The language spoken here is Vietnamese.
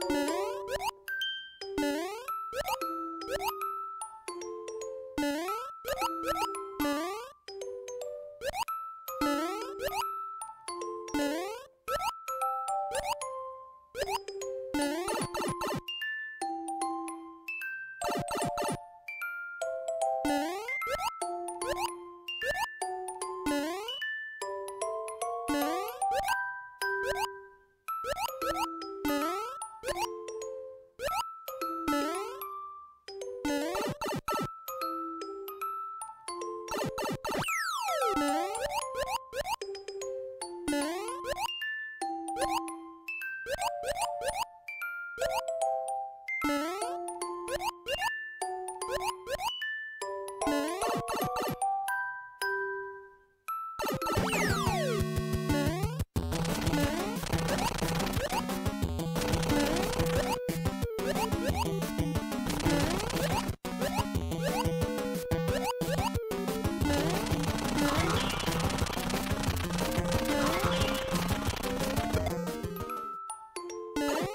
you you.